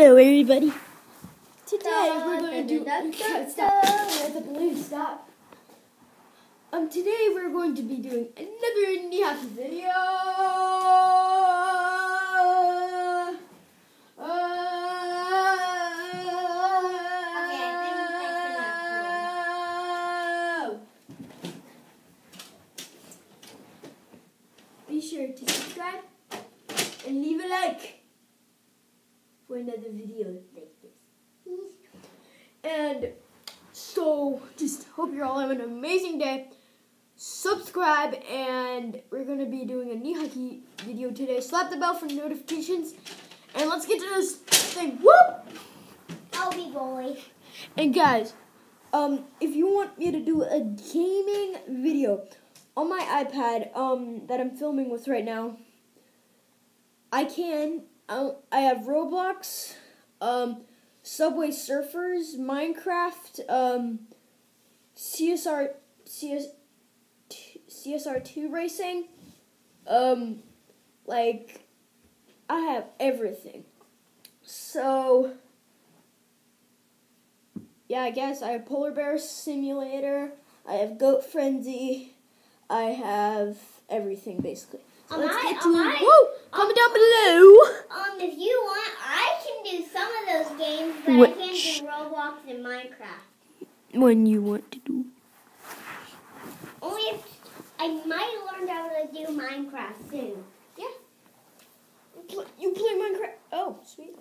Hello, everybody. Today Da, we're going to do. Stop. Let the balloon stop. Um, today we're going to be doing another knee hockey video. Be sure to subscribe and leave a like for another video like this. And so, just hope you're all having an amazing day. Subscribe, and we're gonna be doing a knee hockey video today. Slap the bell for notifications, and let's get to this thing. Whoop! I'll be boy. And guys, um, if you want me to do a gaming video on my iPad, um, that I'm filming with right now, I can. I I have Roblox, um, Subway Surfers, Minecraft, um, CSR, CS, CSR two racing, um, like I have everything. So yeah, I guess I have Polar Bear Simulator. I have Goat Frenzy. I have everything basically. So Am let's I- get to it. I- Whoa! Comment down below. Um, if you want, I can do some of those games, but I can't do Roblox and Minecraft. When you want to do. Only if I might learn how to do Minecraft soon. Yeah. You play Minecraft? Oh, sweet.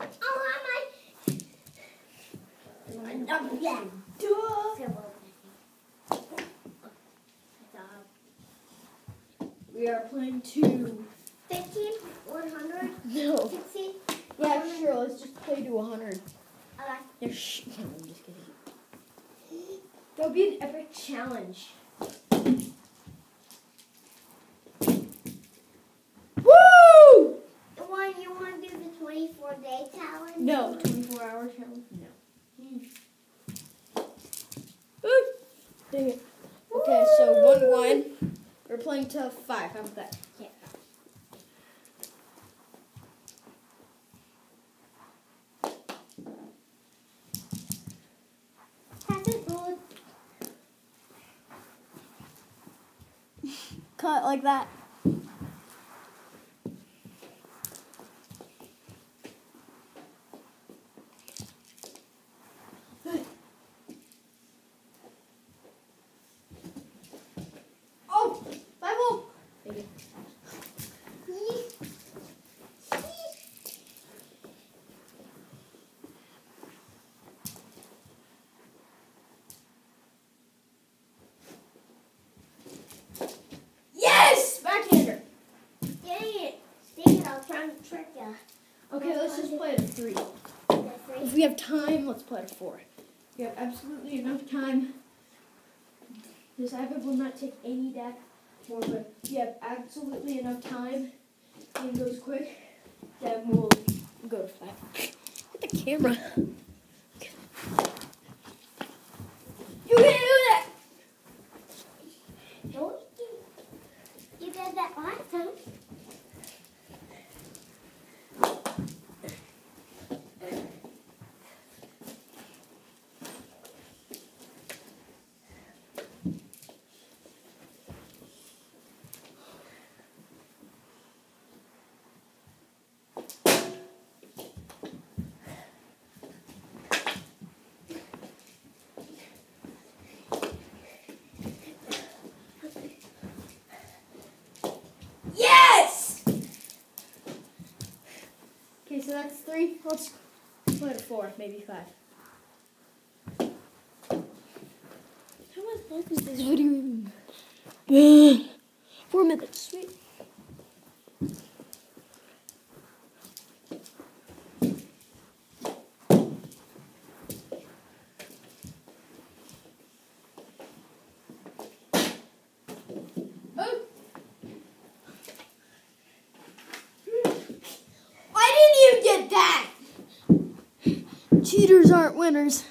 Oh, I might. Um, yeah. We are playing two. 15, 100, No. 60. Yeah, sure. Let's to 100. Okay. Yeah, shh. No, I'm just kidding. There'll be an epic challenge. Woo! The one you want to do the 24 day challenge? No. 24 hour challenge? No. Hmm. Ooh. Dang it. Okay, so 1 1. We're playing to 5. How about that? Yeah. Cut like that. Oh, Bible. Thank you. Yes, backhander. Dang it. Dang it, I was trying to trick you. Okay, let's just play at a three. The If three. We have time, let's play a four. We have absolutely enough time. This iPad will not take any data more, but if you have absolutely enough time and goes quick, then we'll go to five. Hit the camera. You can do that! Don't you? You did that last time. Yes! So that's three. Let's play at four, maybe five. How much long is this video? Four minutes. Sweet. Oh. Why didn't you get that? Cheaters aren't winners.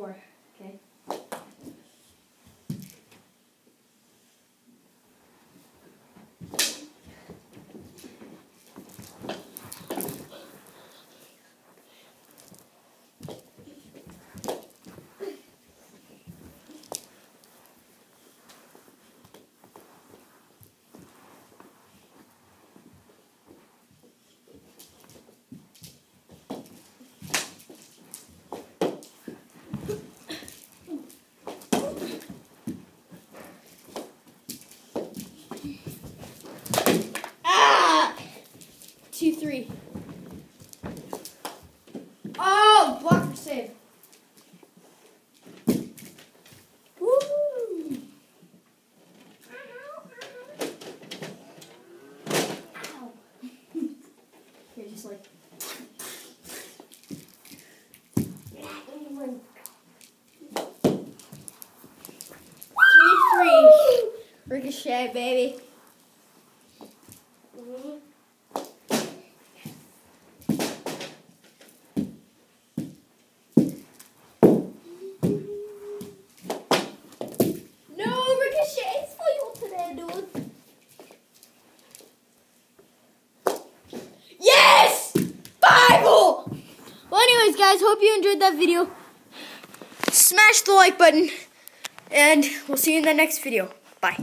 Four. Okay. Ah! Two, three. Oh, block for save. Woo! Ow. Here, just like. Not anyone. Three, three. Ricochet, baby. Mhm. No ricochets for you today, dude. Yes! Bible! Well, anyways, guys, hope you enjoyed that video. Smash the like button, and we'll see you in the next video. Bye.